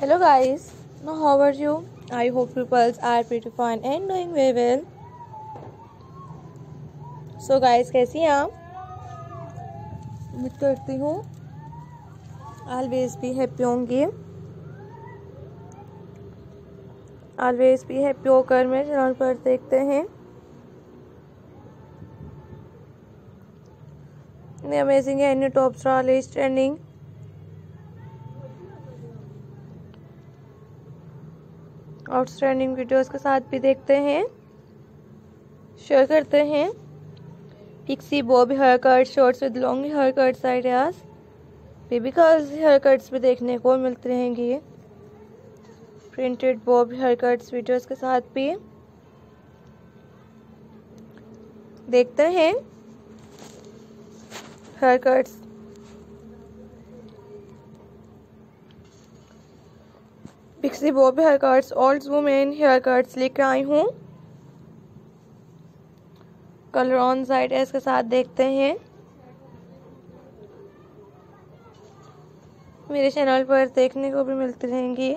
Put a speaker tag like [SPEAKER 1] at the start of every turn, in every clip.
[SPEAKER 1] Hello guys no how are you I hope peoples are beautifine and doing way well so guys कैसी हैं आप? उम्मीद करती हूँ ऑलवेज बी हैप्पी होंगी। ऑलवेज बी हैप्पी होकर मेरे चैनल पर देखते हैं। Amazing any top star latest trending outstanding videos के साथ भी देखते हैं। शेयर करते हैं। Pixie bob hair cut shorts with long hair cuts ideas baby girls hair cuts भी देखने को मिलते रहेंगे printed bob hair cuts videos के साथ भी। देखते हैं। Hair cuts pixie bob hair cuts old women hair cuts लेकर आई हूँ। कलर ऑन साइड है, इसके साथ देखते हैं। मेरे चैनल पर देखने को भी मिलती रहेंगी।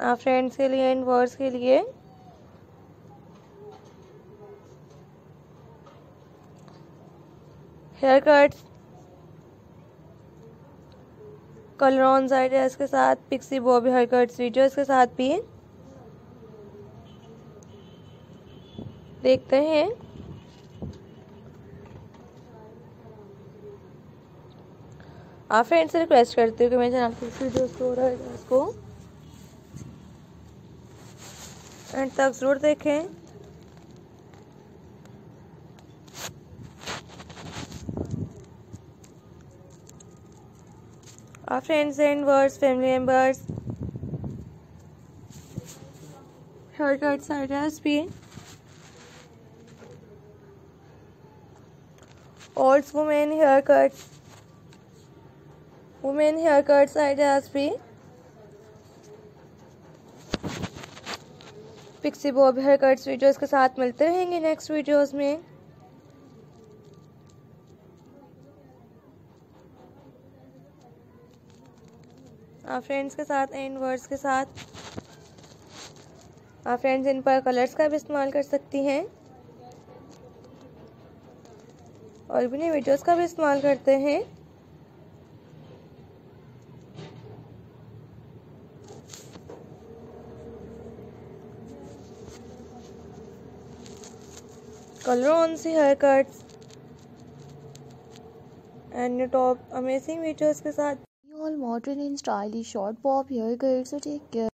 [SPEAKER 1] आप फ्रेंड्स के लिए एंड वर्स के लिए। Hair cuts colour on side है इसके साथ pixie bobby hair cuts video इसके साथ भी देखते हैं। आप फ्रेंड से रिक्वेस्ट करती हूँ कि मेरे चैनल की वीडियोस को और इसको। एंड तक ज़रूर देखें। Our friends and words, family members, haircuts ideas भी old women haircuts women haircuts ideas भी pixie bob hair cuts videos के साथ मिलते रहेंगे नेक्स्ट वीडियोस में फ्रेंड्स के साथ एंड वर्ड्स के साथ. आप फ्रेंड्स इन पर कलर्स का भी इस्तेमाल कर सकती हैं. और भी नई वीडियोस का भी इस्तेमाल करते हैं. Colour on see hair cuts and top amazing videos के साथ.
[SPEAKER 2] All modern and stylish short bob. Haircuts so take care